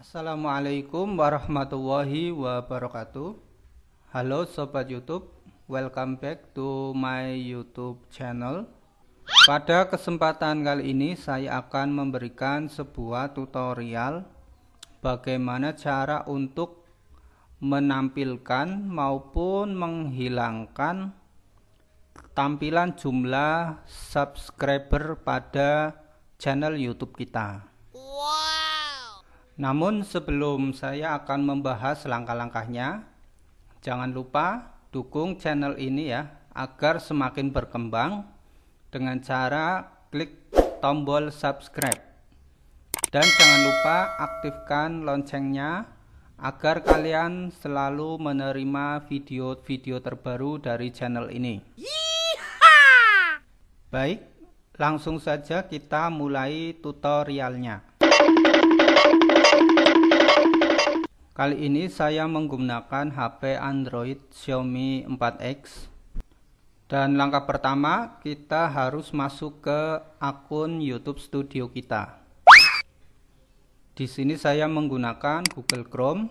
Assalamualaikum warahmatullahi wabarakatuh Halo Sobat Youtube Welcome back to my Youtube channel Pada kesempatan kali ini saya akan memberikan sebuah tutorial Bagaimana cara untuk menampilkan maupun menghilangkan tampilan jumlah subscriber pada channel YouTube kita. Namun sebelum saya akan membahas langkah-langkahnya, jangan lupa dukung channel ini ya agar semakin berkembang dengan cara klik tombol subscribe. Dan jangan lupa aktifkan loncengnya agar kalian selalu menerima video-video terbaru dari channel ini. Baik, langsung saja kita mulai tutorialnya. Kali ini saya menggunakan HP Android Xiaomi 4X. Dan langkah pertama, kita harus masuk ke akun YouTube Studio kita. Di sini saya menggunakan Google Chrome.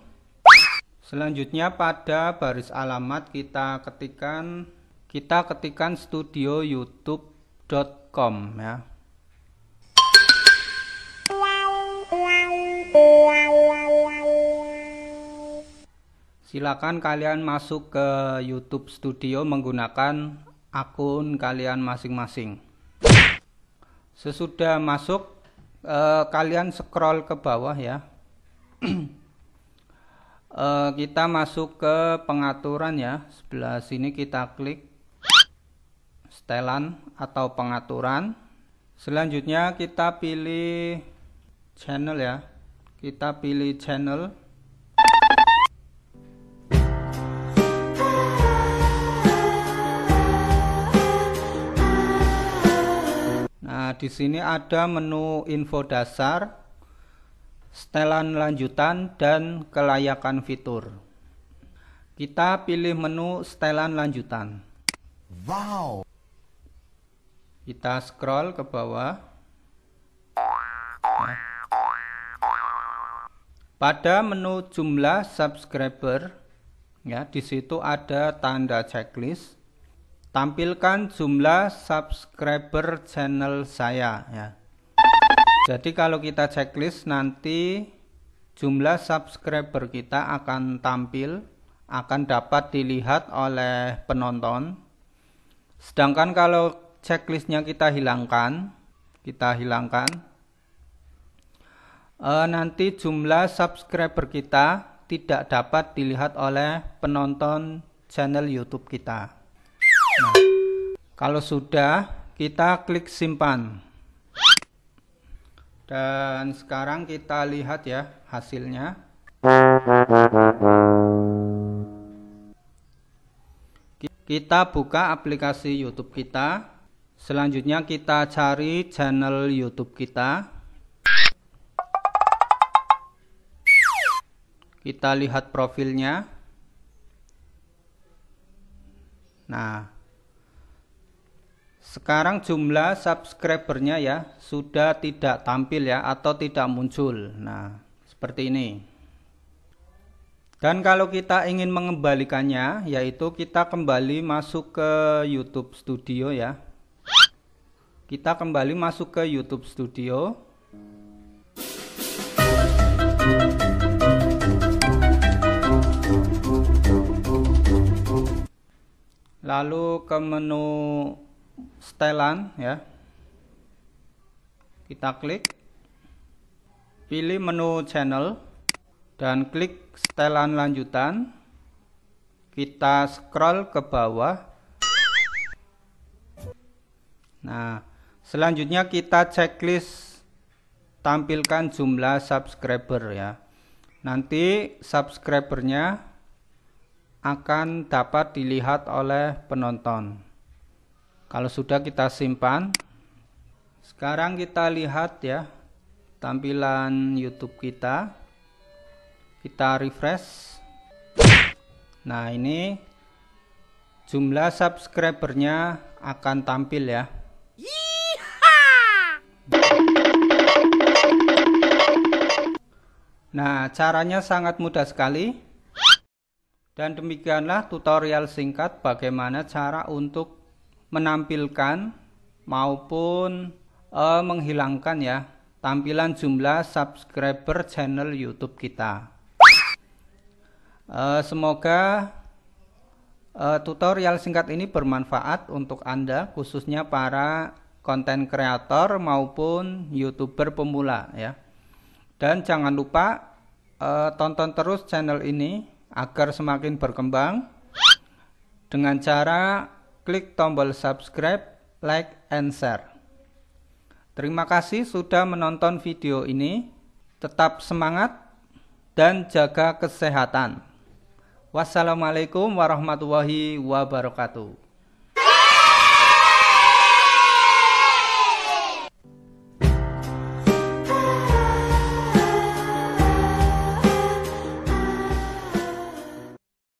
Selanjutnya pada baris alamat kita ketikkan kita ketikkan studioyoutube.com ya. Silakan kalian masuk ke YouTube Studio menggunakan akun kalian masing-masing. Sesudah masuk uh, kalian scroll ke bawah ya. Uh, kita masuk ke pengaturan ya. Sebelah sini kita klik setelan atau pengaturan. Selanjutnya kita pilih channel ya. Kita pilih channel di sini ada menu info dasar, setelan lanjutan, dan kelayakan fitur. Kita pilih menu setelan lanjutan. Wow. Kita scroll ke bawah. Nah. Pada menu jumlah subscriber, ya di situ ada tanda checklist tampilkan jumlah subscriber channel saya ya. Jadi kalau kita checklist nanti jumlah subscriber kita akan tampil akan dapat dilihat oleh penonton. Sedangkan kalau checklistnya kita hilangkan, kita hilangkan eh, nanti jumlah subscriber kita tidak dapat dilihat oleh penonton channel YouTube kita. Nah, kalau sudah, kita klik simpan. Dan sekarang kita lihat ya hasilnya. Kita buka aplikasi YouTube kita. Selanjutnya kita cari channel YouTube kita. Kita lihat profilnya. Nah, sekarang jumlah subscribernya ya sudah tidak tampil ya atau tidak muncul. Nah, seperti ini. Dan kalau kita ingin mengembalikannya yaitu kita kembali masuk ke YouTube Studio ya. Kita kembali masuk ke YouTube Studio. Lalu ke menu setelan ya. Kita klik. Pilih menu channel dan klik setelan lanjutan. Kita scroll ke bawah. Nah selanjutnya kita checklist. Tampilkan jumlah subscriber ya. Nanti subscribernya akan dapat dilihat oleh penonton kalau sudah kita simpan, sekarang kita lihat ya tampilan YouTube kita. Kita refresh. Nah, ini jumlah subscribernya akan tampil ya. Nah, caranya sangat mudah sekali. Dan demikianlah tutorial singkat bagaimana cara untuk menampilkan maupun uh, menghilangkan ya tampilan jumlah subscriber channel YouTube kita. Uh, semoga uh, tutorial singkat ini bermanfaat untuk Anda khususnya para konten kreator maupun YouTuber pemula ya. Dan jangan lupa tonton terus channel ini agar semakin berkembang dengan cara klik tombol subscribe, like, and share. Terima kasih sudah menonton video ini. Tetap semangat dan jaga kesehatan. Wassalamualaikum warahmatullahi wabarakatuh.